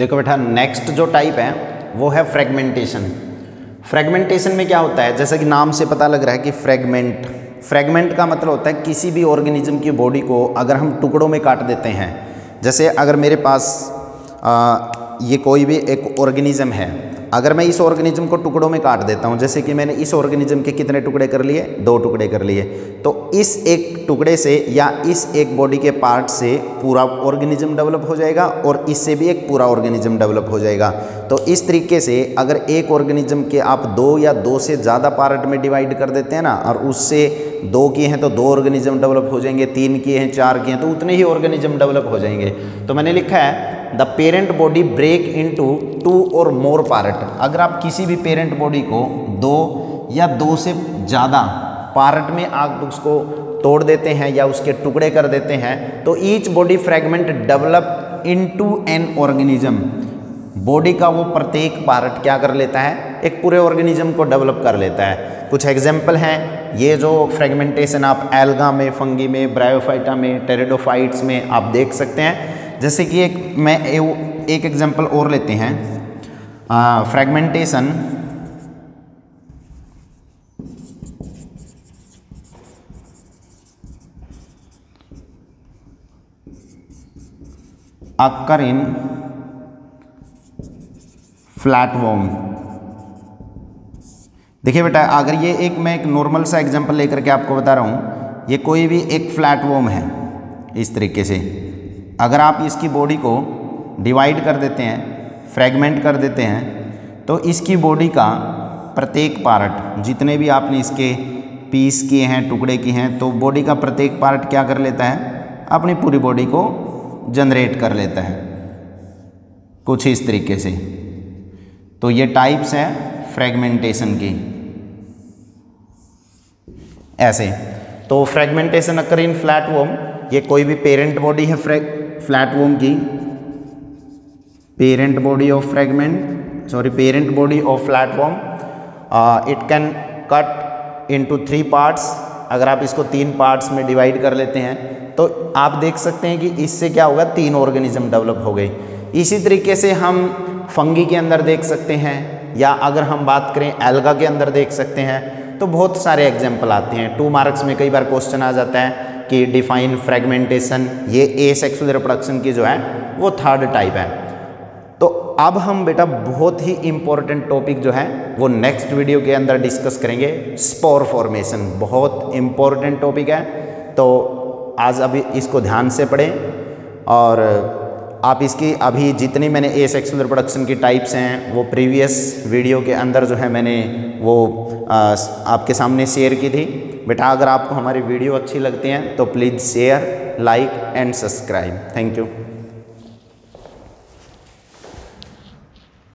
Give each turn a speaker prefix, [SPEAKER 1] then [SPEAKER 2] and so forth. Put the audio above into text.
[SPEAKER 1] देखो बेटा नेक्स्ट जो टाइप है वो है फ्रेगमेंटेशन फ्रेगमेंटेशन में क्या होता है? जैसे कि नाम से पता लग रहा है कि फ्रेगमेंट फ्रेगमेंट का मतलब होता है किसी भी ऑर्गेनिज्म की बॉडी को अगर हम टुकड़ों में काट देते हैं जैसे अगर मेरे पास आ, ये कोई भी एक ऑर्गेनिज्म है अगर मैं इस ऑर्गेनिज्म को टुकड़ों में काट देता हूँ, जैसे कि मैंने इस ऑर्गेनिज्म के कितने टुकड़े कर लिए? दो टुकड़े कर लिए। तो इस एक टुकड़े से या इस एक बॉडी के पार्ट से पूरा ऑर्गेनिज्म डेवलप हो जाएगा और इससे भी एक पूरा ऑर्गेनिज्म डेवलप हो जाएगा। तो इस तरीके से अगर एक ऑर्गेनिज्म के आप दो या दो से ज़्यादा पार्ट में डिवाइड कर देते हैं ना, और उससे दो किए हैं तो दो ऑर्गेनिज्म डेवलप हो जाएँगे, तीन किए हैं, चार किए हैं तो उतने ही ऑर्गेनिज्म डेवलप हो जाएँगे। तो मैंने लिखा है the parent body break into two और मोर पार्ट। अगर आप किसी भी पेरेंट बॉडी को दो या दो से ज़्यादा पार्ट में आप उसको तोड़ देते हैं या उसके टुकड़े कर देते हैं तो each body fragment develop into an organism body का वो प्रत्येक पार्ट क्या कर लेता है? एक पूरे ऑर्गेनिज्म को डेवलप कर लेता है। कुछ एग्ज़ाम्पल हैं। ये जो फ्रेगमेंटेशन आप एल्गा में फंगी में ब्रायोफाइटा में टेरेडोफाइट्स में आप देख सकते हैं। जैसे कि एक, मैं एक एग्जांपल और लेते हैं। फ्रेगमेंटेशन अक्कर इन फ्लैटवॉर्म देखिए बेटा, अगर ये एक, मैं एक नॉर्मल सा एग्जांपल लेकर के आपको बता रहा हूँ, ये कोई भी एक फ्लैटवॉर्म है, इस तरीके से। अगर आप इसकी बॉडी को डिवाइड कर देते हैं फ्रेगमेंट कर देते हैं तो इसकी बॉडी का प्रत्येक पार्ट जितने भी आपने इसके पीस किए हैं, टुकड़े किए हैं तो बॉडी का प्रत्येक पार्ट क्या कर लेता है? अपनी पूरी बॉडी को जनरेट कर लेता है। कुछ इस तरीके से। तो ये टाइप्स हैं फ्रेगमेंटेशन की। ऐसे। तो fragmentation occur in flatworm ये कोई भी पेरेंट बॉडी है फ्रेग फ्लैट वोम की। Parent body of fragment sorry parent body of worm it can cut into three parts अगर आप इसको तीन पार्ट्स में डिवाइड कर लेते हैं तो आप देख सकते हैं कि इससे क्या होगा, तीन ऑर्गेनिज्म डेवलप हो गई। इसी तरीके से हम फंगी के अंदर देख सकते हैं, या अगर हम बात करें एल्गा के अंदर देख सकते हैं तो बहुत सारे एग्ज़ाम्पल आते हैं। टू मार्क्स में कई बार क्वेश्चन आ जाता है कि डिफाइन फ्रेगमेंटेशन ये ए सेक्सुअल रिप्रोडक्शन की जो है, वो थर्ड टाइप है। तो अब हम बेटा बहुत ही इंपॉर्टेंट टॉपिक जो है, वो नेक्स्ट वीडियो के अंदर डिस्कस करेंगे। स्पोर फॉर्मेशन बहुत इंपॉर्टेंट टॉपिक है। तो आज अभी इसको ध्यान से पढ़ें और आप इसकी अभी जितनी मैंने ए सेक्सुअल रिप्रोडक्शन की टाइप्स हैं वो प्रीवियस वीडियो के अंदर जो है मैंने वो आ, आपके सामने शेयर की थी। बेटा अगर आपको हमारी वीडियो अच्छी लगती हैं तो please share like and subscribe thank you